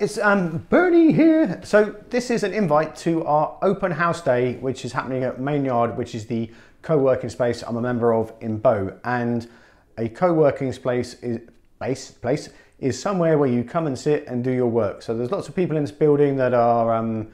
It's um, Bernie here. So this is an invite to our open house day, which is happening at Mainyard, which is the co-working space I'm a member of in Bow. And a co-working space is place, place is somewhere where you come and sit and do your work. So there's lots of people in this building that are um,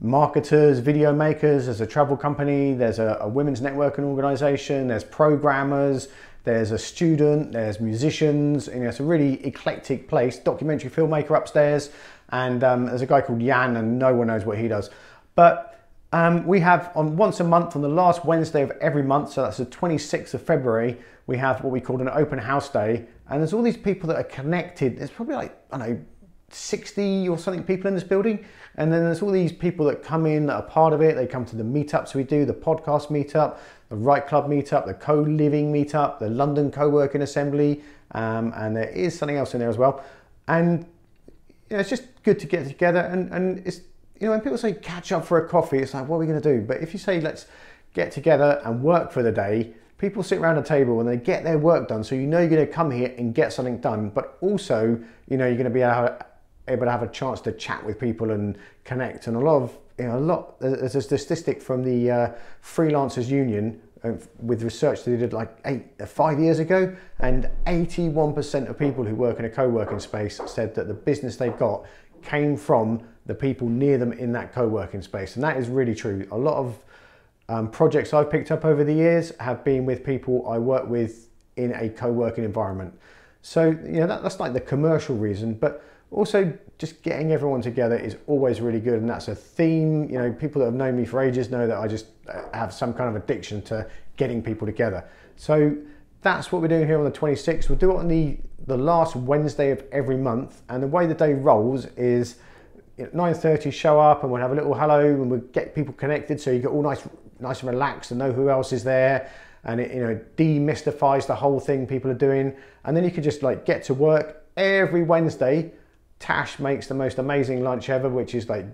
marketers, video makers. There's a travel company. There's a, a women's networking organization. There's programmers there's a student, there's musicians, and it's a really eclectic place. Documentary filmmaker upstairs, and um, there's a guy called Jan, and no one knows what he does. But um, we have on once a month, on the last Wednesday of every month, so that's the 26th of February, we have what we call an open house day, and there's all these people that are connected. There's probably like I don't know 60 or something people in this building. And then there's all these people that come in that are part of it. They come to the meetups we do, the podcast meetup, the Write Club meetup, the co-living meetup, the London co-working assembly, um, and there is something else in there as well. And you know, it's just good to get together and, and it's you know when people say catch up for a coffee, it's like what are we going to do? But if you say let's get together and work for the day, people sit around a table and they get their work done. So you know you're going to come here and get something done, but also you know you're going to be able able to have a chance to chat with people and connect. And a lot of, you know, a lot, there's a statistic from the uh, Freelancers Union uh, with research that they did like eight, uh, five years ago, and 81% of people who work in a co-working space said that the business they got came from the people near them in that co-working space. And that is really true. A lot of um, projects I've picked up over the years have been with people I work with in a co-working environment. So, you know, that, that's like the commercial reason, but also, just getting everyone together is always really good, and that's a theme. You know, people that have known me for ages know that I just uh, have some kind of addiction to getting people together. So that's what we're doing here on the 26th. We'll do it on the, the last Wednesday of every month, and the way the day rolls is at 9.30 show up and we'll have a little hello and we'll get people connected so you get all nice nice and relaxed and know who else is there and it you know demystifies the whole thing people are doing and then you can just like get to work every Wednesday Tash makes the most amazing lunch ever, which is like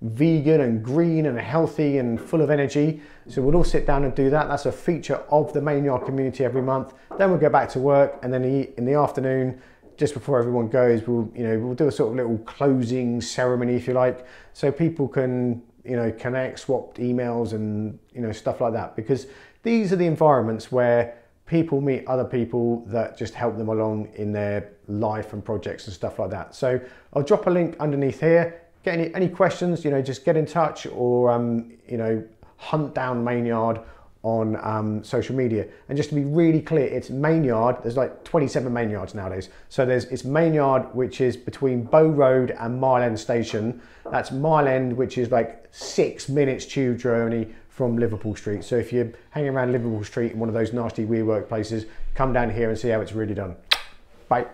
vegan and green and healthy and full of energy. So we'll all sit down and do that. That's a feature of the Mainyard community every month. Then we'll go back to work and then eat in the afternoon, just before everyone goes, we'll, you know, we'll do a sort of little closing ceremony, if you like, so people can, you know, connect, swap emails and, you know, stuff like that. Because these are the environments where people meet other people that just help them along in their life and projects and stuff like that. So I'll drop a link underneath here. Get any, any questions, you know, just get in touch or, um, you know, hunt down Mainyard on um, social media. And just to be really clear, it's Mainyard. There's like 27 Mainyards nowadays. So there's it's Mainyard, which is between Bow Road and Mile End Station. That's Mile End, which is like six minutes tube journey from Liverpool Street. So if you're hanging around Liverpool Street in one of those nasty WeWork places, come down here and see how it's really done. Bye.